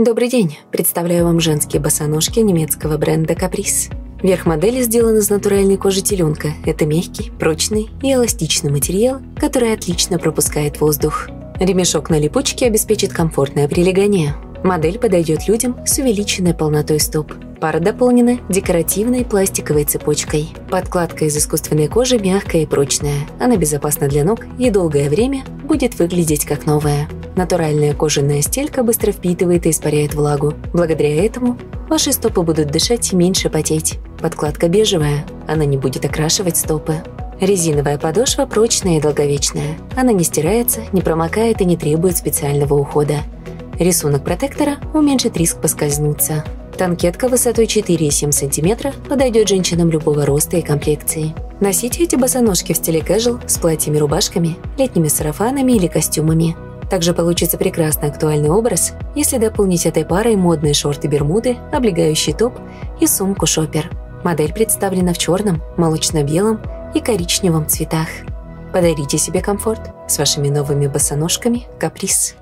Добрый день. Представляю вам женские босоножки немецкого бренда Caprice. Верх модели сделан из натуральной кожи теленка. Это мягкий, прочный и эластичный материал, который отлично пропускает воздух. Ремешок на липучке обеспечит комфортное прилегание. Модель подойдет людям с увеличенной полнотой стоп. Пара дополнена декоративной пластиковой цепочкой. Подкладка из искусственной кожи мягкая и прочная. Она безопасна для ног и долгое время будет выглядеть как новая. Натуральная кожаная стелька быстро впитывает и испаряет влагу. Благодаря этому ваши стопы будут дышать и меньше потеть. Подкладка бежевая, она не будет окрашивать стопы. Резиновая подошва прочная и долговечная. Она не стирается, не промокает и не требует специального ухода. Рисунок протектора уменьшит риск поскользнуться. Танкетка высотой 4,7 см подойдет женщинам любого роста и комплекции. Носите эти босоножки в стиле casual с платьями-рубашками, летними сарафанами или костюмами. Также получится прекрасный актуальный образ, если дополнить этой парой модные шорты-бермуды, облегающий топ и сумку-шопер. Модель представлена в черном, молочно-белом и коричневом цветах. Подарите себе комфорт с вашими новыми босоножками «Каприз».